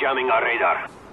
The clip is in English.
Jamming our radar.